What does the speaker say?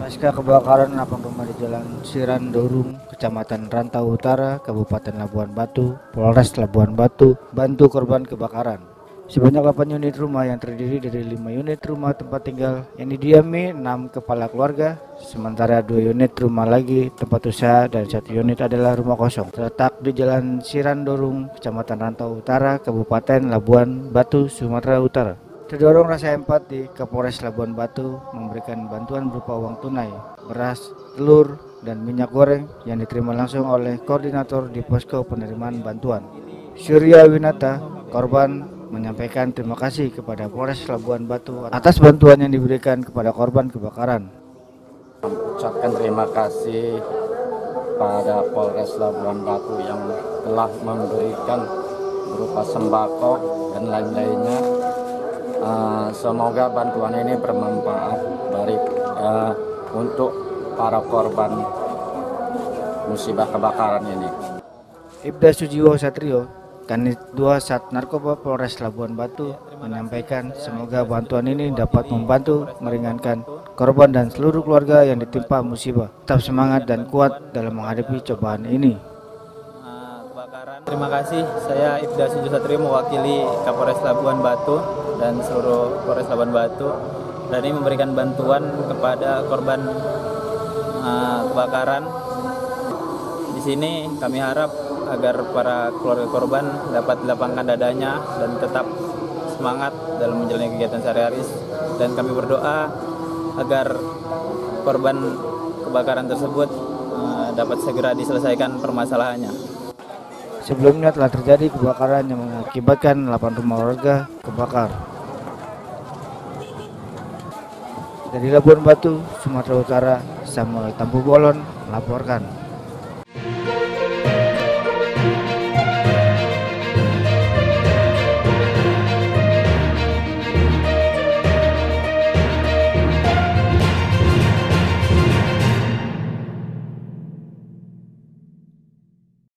Pasca kebakaran 8 rumah di Jalan Sirandorung, Kecamatan Rantau Utara, Kabupaten Labuan Batu, Polres Labuan Batu, bantu korban kebakaran. Sebanyak 8 unit rumah yang terdiri dari 5 unit rumah tempat tinggal yang didiami 6 kepala keluarga, sementara 2 unit rumah lagi tempat usaha dan satu unit adalah rumah kosong. Terletak di Jalan Sirandorung, Kecamatan Rantau Utara, Kabupaten Labuan Batu, Sumatera Utara. Terdorong rasa empati, Kapolres Labuan Batu memberikan bantuan berupa uang tunai, beras, telur, dan minyak goreng yang diterima langsung oleh koordinator di posko penerimaan bantuan. Surya Winata, korban menyampaikan terima kasih kepada Polres Labuan Batu atas bantuan yang diberikan kepada korban kebakaran. Ucapkan terima kasih pada Polres Labuan Batu yang telah memberikan berupa sembako dan lain-lainnya Uh, semoga bantuan ini bermanfaat dari uh, untuk para korban musibah kebakaran ini. Ibda Sujiwo Satrio, Kanit 2 Sat Narkoba Polres Labuan Batu menyampaikan semoga bantuan ini dapat membantu meringankan korban dan seluruh keluarga yang ditimpa musibah. Tetap semangat dan kuat dalam menghadapi cobaan ini. Terima kasih, saya Ibda Suju Satrio mewakili Kapolres Labuan Batu dan seluruh Polres Labuan Batu ini memberikan bantuan kepada korban uh, kebakaran. Di sini kami harap agar para keluarga korban dapat dilapangkan dadanya dan tetap semangat dalam menjalani kegiatan sehari-hari dan kami berdoa agar korban kebakaran tersebut uh, dapat segera diselesaikan permasalahannya. Sebelumnya telah terjadi kebakaran yang mengakibatkan 8 rumah warga kebakar. Dari Labuan Batu, Sumatera Utara, Samuel Tampu Bolon melaporkan.